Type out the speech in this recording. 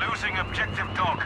losing objective dog.